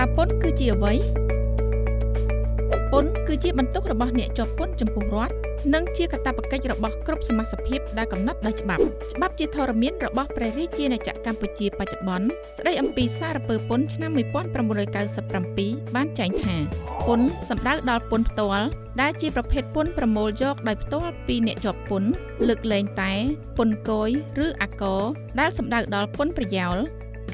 តើពន្ធគឺជាអ្វីពន្ធគឺជាបន្ទុករបស់អ្នកជាប់ពន្ធចំពោះរដ្ឋនិងជាកាតព្វកិច្ចរបស់គ្រប់សមាជិកដែលកំណត់ដោយច្បាប់ច្បាប់ជាធរមានរបស់ព្រះរាជាណាចក្រកម្ពុជាបច្ចុប្បន្នស្ដីអំពីសារពើពន្ធឆ្នាំ1997បានចែងថាពន្ធសំដៅដល់ពន្ធផ្ទាល់ដែលជាប្រភេទពន្ធប្រមូលយកដោយផ្ទាល់ពីអ្នកជាប់ពន្ធលើកលែងតែពន្ធគយឬអាករដែលសំដៅដល់ពន្ធប្រយោល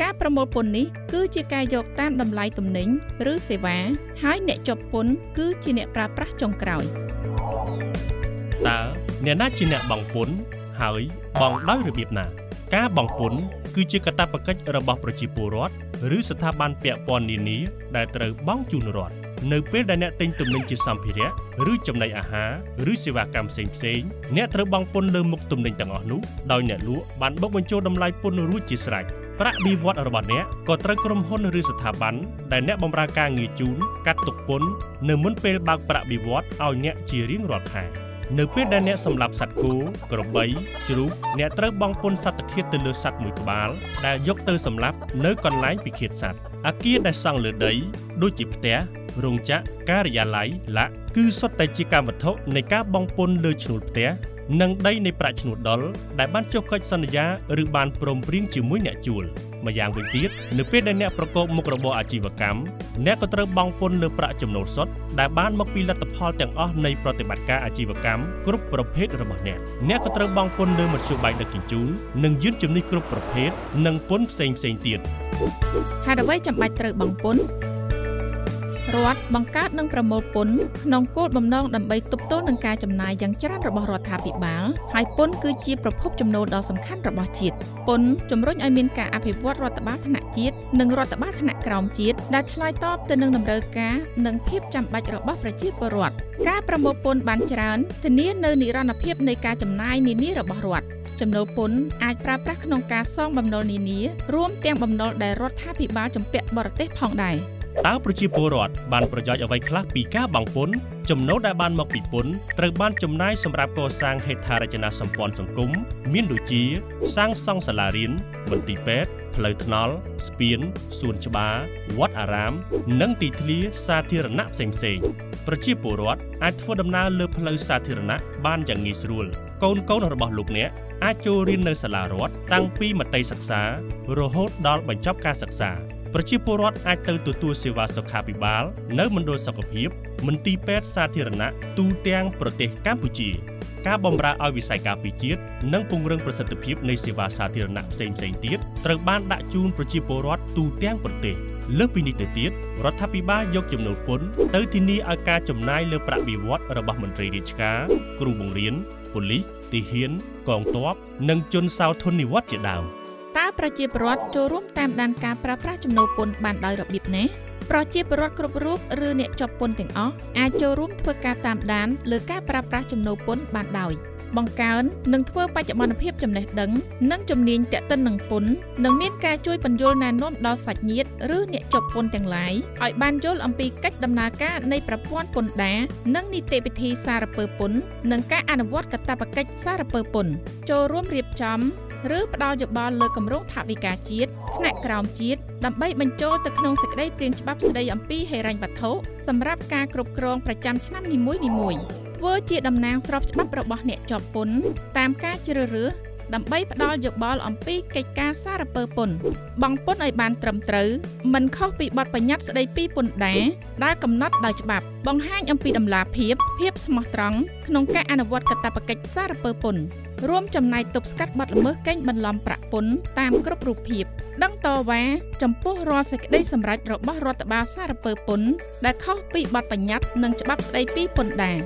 ការប្រមូលពន្ធនេះគឺជាការយកតាមតម្លៃទំនិញឬសេវា ហើយអ្នកជាប់ពន្ធគឺជាអ្នកប្រើប្រាស់ចុងក្រោយតើអ្នកណាជាអ្នកបង់ពន្ធហើយបង់ដោយរបៀបណាការបង់ពន្ធគឺជាកាតព្វកិច្ចរបស់ប្រជាពលរដ្ឋឬស្ថាប័នពាក់ព័ន្ធនានាដែលត្រូវបង់ជូនរដ្ឋនៅពេលដែលអ្នកទិញទំនិញជាសម្ភារៈឬចំណីអាហារឬសេវាកម្មផ្សេងផ្សេងអ្នកត្រូវបង់ពន្ធលើមុខទំនិញទាំងអស់នោះដោយអ្នកលក់បានបុកបញ្ចូលតម្លៃពន្ធរួចជាស្រេច ប្រាក់បៀវត្សរបស់អ្នកក៏ត្រូវក្រុមហ៊ុនឬស្ថាប័នដែលអ្នកបម្រើការងារជូនកាត់ទុកពន្ធនៅមុនពេលបើកប្រាក់បៀវត្សឲ្យអ្នកជារៀងរាល់ខែនៅពេលដែលអ្នកសម្លាប់សត្វគោក្របីជ្រូកអ្នកត្រូវបង់ពន្ធសត្វឃាតទៅលើសត្វមួយក្បាលដែលយកទៅសម្លាប់នៅកន្លែងពិឃាតសត្វអាគារដែលសង់លើដី ដូចជាផ្ទះរោងចក្រការិយាល័យឡាក់គឺសុទ្ធតែជាកម្មវត្ថុនៃការបង់ពន្ធលើឈ្នួលផ្ទះ និងដីនៃប្រាក់ឈ្នួលដុលដែលបានចុះកិច្ចសន្យាឬបានព្រមព្រៀងជាមួយអ្នកជួលម្យ៉ាងវិញទៀតនៅពេលដែលអ្នកប្រកបមុខរបរអាជីវកម្មអ្នកក៏ត្រូវបង់ពន្ធលើប្រាក់ចំណូលសុទ្ធដែលបានមកពីលទ្ធផលទាំងអស់នៃប្រតិបត្តិការអាជីវកម្មគ្រប់ប្រភេទរបស់អ្នកអ្នកក៏ត្រូវបង់ពន្ធលើមធ្យោបាយដឹកជញ្ជូននិងយានជំនិះគ្រប់ប្រភេទនិងពន្ធផ្សេងផ្សេងទៀតហេតុអ្វីចាំបាច់ត្រូវបង់ពន្ធ រដ្ឋបង្កើតនិងប្រមូលពន្ធក្នុងគោលបំណងដើម្បីទប់ទល់នឹងការចំណាយយ៉ាងច្រើនរបស់រដ្ឋាភិបាលហើយពន្ធគឺជាប្រភពចំណូលដ៏សំខាន់របស់ជាតិពន្ធជំរុញឲ្យមានការអភិវឌ្ឍរដ្ឋបាលថ្នាក់ជាតិនិងរដ្ឋបាលថ្នាក់ក្រោមជាតិដែលឆ្លើយតបទៅនឹងតម្រូវការនិងភាពចាំបាច់របស់ប្រជាពលរដ្ឋការប្រមូលពន្ធបានច្រើនធានានៅនិរន្តរភាពនៃការចំណាយនានារបស់រដ្ឋចំណូលពន្ធអាចប្រើប្រាស់ក្នុងការសងបំណុលនានារួមទាំងបំណុលដែលរដ្ឋាភិបាលជំពាក់បរទេសផងដែរ តើប្រជាពលរដ្ឋបានប្រយោជន៍អ្វីខ្លះពីការបង់ពន្ធចំណូលដែលបានមកពីពន្ធត្រូវបានចំណាយសម្រាប់កសាងហេដ្ឋារចនាសម្ព័ន្ធសង្គមមានដូចជា សាងសង់សាលារៀនមន្ទីរពេទ្យផ្លូវថ្នល់ស្ពានសួនច្បារវត្តអារាម និងទីធ្លាសាធារណៈផ្សេងៗប្រជាពលរដ្ឋអាចធ្វើដំណើរលើផ្លូវសាធារណៈបានយ៉ាងងាយស្រួលកូនកូនរបស់លោកអ្នកអាចចូលរៀននៅសាលារដ្ឋតាំងពីមត្តេយសិក្សារហូតដល់បញ្ចប់ការសិក្សា ប្រជាពលរដ្ឋអាចទៅទទួលសេវាសុខាភិបាល នៅមណ្ឌលសុខភាព មន្ទីរពេទ្យសាធារណៈទូទាំងប្រទេសកម្ពុជា ការបម្រើឲ្យវិស័យការពារជាតិនិងពង្រឹងប្រសិទ្ធភាពនៃសេវាសាធារណៈផ្សេងៗទៀតត្រូវបានដាក់ជូនប្រជាពលរដ្ឋទូទាំងប្រទេសលើសពីនេះទៅទៀតរដ្ឋាភិបាលយកចំណូលពន្ធទៅធានាឲ្យការចំណាយលើប្រាក់បៀវត្សរបស់មន្ត្រីរាជការគ្រូបង្រៀនប៉ូលីសទាហានកងទ័ពនិងជនសោធននិវត្តន៍ជាដើមតើ ប្រជាពលរដ្ឋចូលរួមតាមដានការប្រើប្រាស់ចំណូលពន្ធបានដោយរបៀបណាប្រជាពលរដ្ឋគ្រប់រូបឬអ្នកជាប់ពន្ធទាំងអស់អាចចូលរួមធ្វើការតាមដានលើការប្រើប្រាស់ចំណូលពន្ធបានដោយបង្កើននិងធ្វើបច្ចុប្បន្នភាពចំណេះដឹងនិងជំនាញតេតិននឹងពន្ធនិងមានការជួយបញ្យលណែនាំដល់សាច់ញាតិឬអ្នកជាប់ពន្ធទាំងឡាយឲ្យបានយល់អំពីកិច្ចដំណើរការនៃប្រព័ន្ធពន្ធដារនិងនីតិវិធីសារពើពន្ធនិងការអនុវត្តកាតព្វកិច្ចសារពើពន្ធចូលរួមរៀបចំ ឬផ្ដល់យោបល់លើគម្រោងថវិកាជាតិថ្នាក់ក្រោមជាតិដើម្បីបញ្ចូលទៅក្នុងសេចក្តីព្រាងច្បាប់ស្តីអំពីហិរញ្ញវត្ថុសម្រាប់ការគ្រប់គ្រងប្រចាំឆ្នាំនីមួយៗធ្វើជាតំណាងស្របច្បាប់របស់អ្នកជាប់ពន្ធតាមការជ្រើសរើស ដើម្បីផ្ដល់យោបល់អំពីកិច្ចការសារពើពន្ធបង់ពន្ធឲ្យបានត្រឹមត្រូវមិនខុសពីបទបញ្ញត្តិស្តីពីពន្ធដារដែលកំណត់ដោយច្បាប់ បង្ហាញអំពីដំណាភាពភាពស្មោះត្រង់ក្នុងការអនុវត្តកាតព្វកិច្ចសារពើពន្ធរួមចំណែកទប់ស្កាត់បទល្មើសកេងបន្លំប្រាក់ពន្ធតាមគ្រប់រូបភាពដឹងតវ៉ាចំពោះរាល់សេចក្តីសម្រេចរបស់រដ្ឋបាលសារពើពន្ធដែលខុសពីបទបញ្ញត្តិនិងច្បាប់ស្តីពីពន្ធដារ